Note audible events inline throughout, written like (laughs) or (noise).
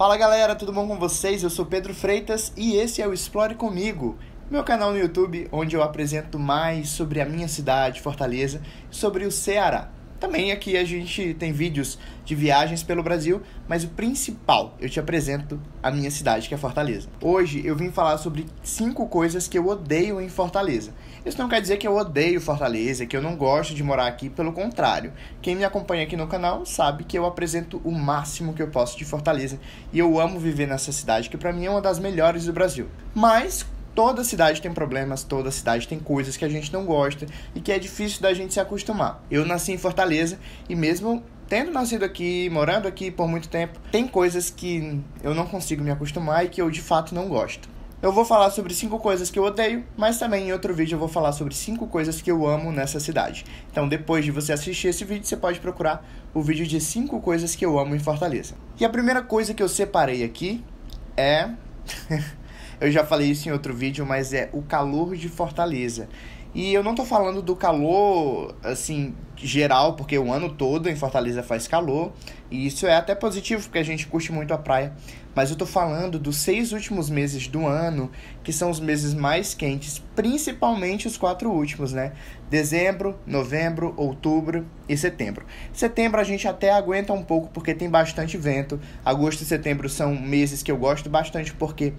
Fala galera, tudo bom com vocês? Eu sou Pedro Freitas e esse é o Explore Comigo, meu canal no YouTube onde eu apresento mais sobre a minha cidade, Fortaleza, sobre o Ceará. Também aqui a gente tem vídeos de viagens pelo Brasil, mas o principal eu te apresento a minha cidade, que é Fortaleza. Hoje eu vim falar sobre cinco coisas que eu odeio em Fortaleza. Isso não quer dizer que eu odeio Fortaleza, que eu não gosto de morar aqui, pelo contrário. Quem me acompanha aqui no canal sabe que eu apresento o máximo que eu posso de Fortaleza e eu amo viver nessa cidade, que para mim é uma das melhores do Brasil. Mas Toda cidade tem problemas, toda cidade tem coisas que a gente não gosta e que é difícil da gente se acostumar. Eu nasci em Fortaleza e mesmo tendo nascido aqui, morando aqui por muito tempo, tem coisas que eu não consigo me acostumar e que eu de fato não gosto. Eu vou falar sobre cinco coisas que eu odeio, mas também em outro vídeo eu vou falar sobre cinco coisas que eu amo nessa cidade. Então, depois de você assistir esse vídeo, você pode procurar o vídeo de cinco coisas que eu amo em Fortaleza. E a primeira coisa que eu separei aqui é (laughs) Eu já falei isso em outro vídeo, mas é o calor de Fortaleza. E eu não tô falando do calor, assim, geral, porque o ano todo em Fortaleza faz calor. E isso é até positivo, porque a gente curte muito a praia. Mas eu tô falando dos seis últimos meses do ano, que são os meses mais quentes, principalmente os quatro últimos, né? Dezembro, novembro, outubro e setembro. Setembro a gente até aguenta um pouco, porque tem bastante vento. Agosto e setembro são meses que eu gosto bastante, porque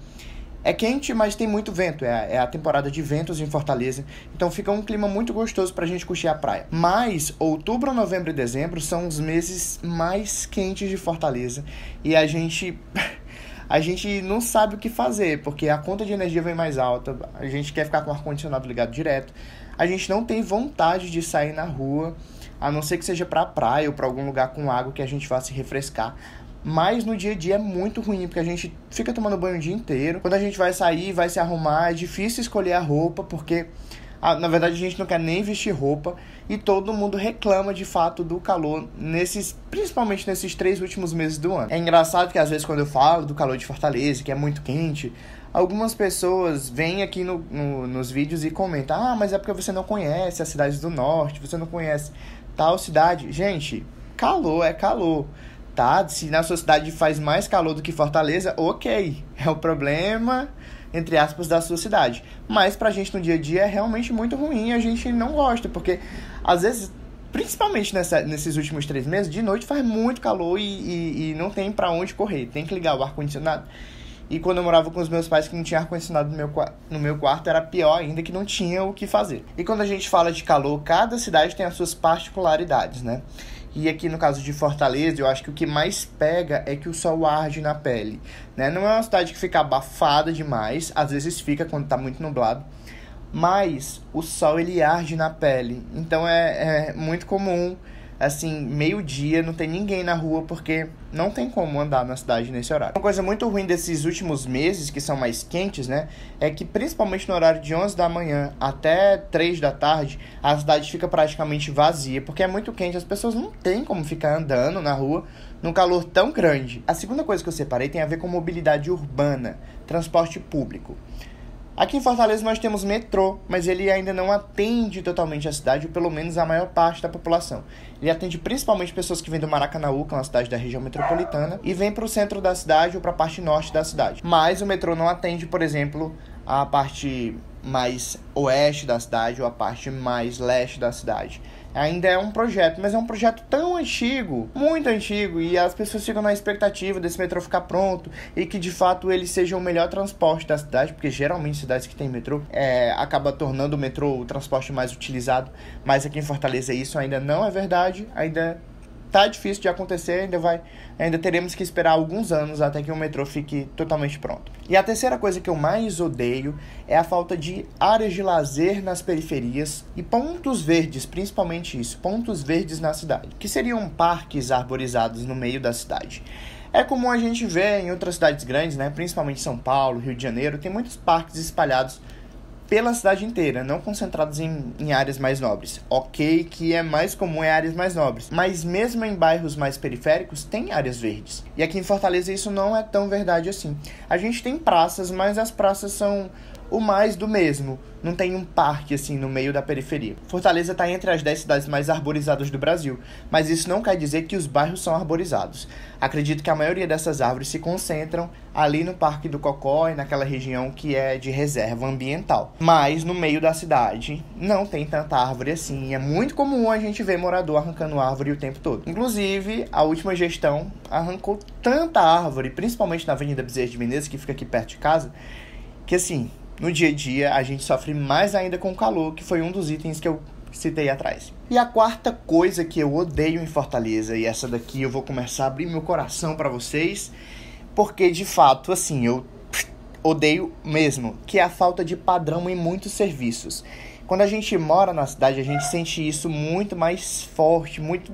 é quente, mas tem muito vento. É a, é a, temporada de ventos em Fortaleza. Então fica um clima muito gostoso pra gente curtir a praia. Mas outubro, novembro e dezembro são os meses mais quentes de Fortaleza. E a gente. (laughs) a gente não sabe o que fazer, porque a conta de energia vem mais alta, a gente quer ficar com o ar-condicionado ligado direto, a gente não tem vontade de sair na rua, a não ser que seja pra praia ou pra algum lugar com água que a gente vá se refrescar. Mas no dia a dia é muito ruim, porque a gente fica tomando banho o dia inteiro. Quando a gente vai sair, vai se arrumar, é difícil escolher a roupa, porque na verdade a gente não quer nem vestir roupa. E todo mundo reclama de fato do calor, nesses, principalmente nesses três últimos meses do ano. É engraçado que às vezes quando eu falo do calor de Fortaleza, que é muito quente, algumas pessoas vêm aqui no, no, nos vídeos e comentam: Ah, mas é porque você não conhece as cidades do norte, você não conhece tal cidade. Gente, calor é calor tá? Se na sua cidade faz mais calor do que Fortaleza, ok. É o problema, entre aspas, da sua cidade. Mas pra gente no dia a dia é realmente muito ruim a gente não gosta, porque às vezes, principalmente nessa, nesses últimos três meses, de noite faz muito calor e, e, e não tem para onde correr. Tem que ligar o ar-condicionado. E quando eu morava com os meus pais que não tinha ar-condicionado no meu, no meu quarto, era pior ainda que não tinha o que fazer. E quando a gente fala de calor, cada cidade tem as suas particularidades, né? E aqui no caso de Fortaleza, eu acho que o que mais pega é que o sol arde na pele. Né? Não é uma cidade que fica abafada demais, às vezes fica quando está muito nublado, mas o sol ele arde na pele. Então é, é muito comum assim, meio-dia, não tem ninguém na rua porque não tem como andar na cidade nesse horário. Uma coisa muito ruim desses últimos meses, que são mais quentes, né, é que principalmente no horário de 11 da manhã até 3 da tarde, a cidade fica praticamente vazia, porque é muito quente, as pessoas não têm como ficar andando na rua num calor tão grande. A segunda coisa que eu separei tem a ver com mobilidade urbana, transporte público. Aqui em Fortaleza nós temos metrô, mas ele ainda não atende totalmente a cidade, ou pelo menos a maior parte da população. Ele atende principalmente pessoas que vêm do Maracanaú, que é uma cidade da região metropolitana, e vêm para o centro da cidade ou para a parte norte da cidade. Mas o metrô não atende, por exemplo, a parte mais oeste da cidade ou a parte mais leste da cidade ainda é um projeto, mas é um projeto tão antigo, muito antigo, e as pessoas ficam na expectativa desse metrô ficar pronto e que de fato ele seja o melhor transporte da cidade, porque geralmente cidades que tem metrô é, acaba tornando o metrô o transporte mais utilizado, mas aqui em Fortaleza isso ainda não é verdade, ainda tá difícil de acontecer, ainda vai, ainda teremos que esperar alguns anos até que o metrô fique totalmente pronto. E a terceira coisa que eu mais odeio é a falta de áreas de lazer nas periferias e pontos verdes, principalmente isso, pontos verdes na cidade, que seriam parques arborizados no meio da cidade. É comum a gente ver em outras cidades grandes, né, principalmente São Paulo, Rio de Janeiro, tem muitos parques espalhados pela cidade inteira, não concentrados em, em áreas mais nobres. Ok, que é mais comum em áreas mais nobres, mas mesmo em bairros mais periféricos tem áreas verdes. E aqui em Fortaleza isso não é tão verdade assim. A gente tem praças, mas as praças são o mais do mesmo. Não tem um parque assim no meio da periferia. Fortaleza está entre as 10 cidades mais arborizadas do Brasil, mas isso não quer dizer que os bairros são arborizados. Acredito que a maioria dessas árvores se concentram ali no Parque do Cocó e naquela região que é de reserva ambiental. Mas no meio da cidade não tem tanta árvore assim. É muito comum a gente ver morador arrancando árvore o tempo todo. Inclusive, a última gestão arrancou tanta árvore, principalmente na Avenida Bezerra de Menezes, que fica aqui perto de casa, que assim, no dia a dia a gente sofre mais ainda com o calor, que foi um dos itens que eu citei atrás. E a quarta coisa que eu odeio em Fortaleza, e essa daqui eu vou começar a abrir meu coração para vocês, porque de fato, assim, eu odeio mesmo, que é a falta de padrão em muitos serviços. Quando a gente mora na cidade, a gente sente isso muito mais forte, muito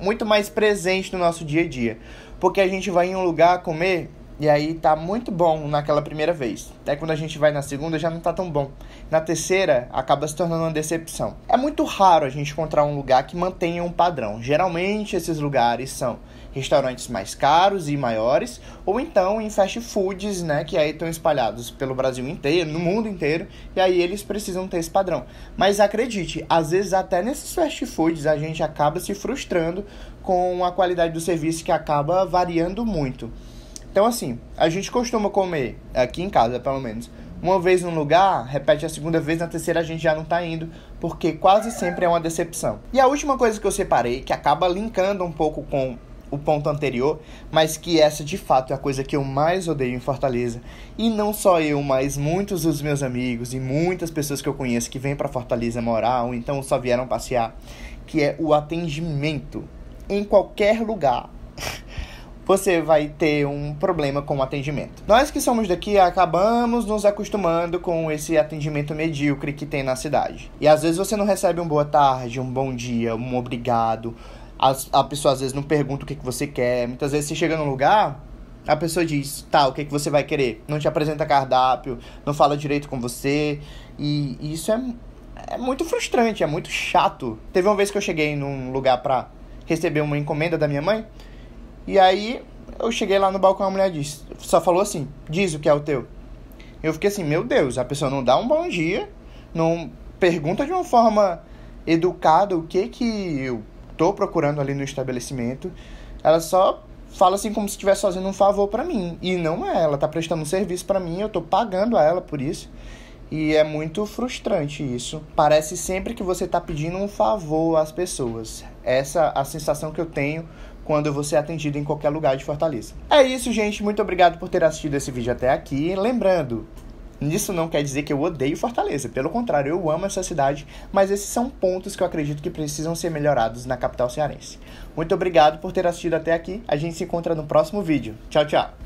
muito mais presente no nosso dia a dia. Porque a gente vai em um lugar comer e aí tá muito bom naquela primeira vez. Até quando a gente vai na segunda já não tá tão bom. Na terceira acaba se tornando uma decepção. É muito raro a gente encontrar um lugar que mantenha um padrão. Geralmente esses lugares são restaurantes mais caros e maiores, ou então em fast foods, né, que aí estão espalhados pelo Brasil inteiro, no mundo inteiro, e aí eles precisam ter esse padrão. Mas acredite, às vezes até nesses fast foods a gente acaba se frustrando com a qualidade do serviço que acaba variando muito. Então, assim, a gente costuma comer, aqui em casa pelo menos, uma vez num lugar, repete a segunda vez, na terceira a gente já não tá indo, porque quase sempre é uma decepção. E a última coisa que eu separei, que acaba linkando um pouco com o ponto anterior, mas que essa de fato é a coisa que eu mais odeio em Fortaleza. E não só eu, mas muitos dos meus amigos e muitas pessoas que eu conheço que vêm para Fortaleza morar ou então só vieram passear, que é o atendimento em qualquer lugar você vai ter um problema com o atendimento. Nós que somos daqui acabamos nos acostumando com esse atendimento medíocre que tem na cidade. E às vezes você não recebe um boa tarde, um bom dia, um obrigado. a pessoa às vezes não pergunta o que, que você quer. Muitas vezes você chega num lugar, a pessoa diz, tá, o que, que você vai querer? Não te apresenta cardápio, não fala direito com você. E, e isso é, é muito frustrante, é muito chato. Teve uma vez que eu cheguei num lugar pra receber uma encomenda da minha mãe. E aí eu cheguei lá no balcão, a mulher disse, só falou assim: diz o que é o teu. Eu fiquei assim: meu Deus, a pessoa não dá um bom dia, não pergunta de uma forma educada o que que eu tô procurando ali no estabelecimento. Ela só fala assim como se estivesse fazendo um favor para mim. E não é, ela tá prestando um serviço para mim, eu tô pagando a ela por isso. E é muito frustrante isso. Parece sempre que você tá pedindo um favor às pessoas. Essa é a sensação que eu tenho quando vou ser atendido em qualquer lugar de Fortaleza. É isso, gente. Muito obrigado por ter assistido esse vídeo até aqui. Lembrando, isso não quer dizer que eu odeio Fortaleza. Pelo contrário, eu amo essa cidade, mas esses são pontos que eu acredito que precisam ser melhorados na capital cearense. Muito obrigado por ter assistido até aqui. A gente se encontra no próximo vídeo. Tchau, tchau.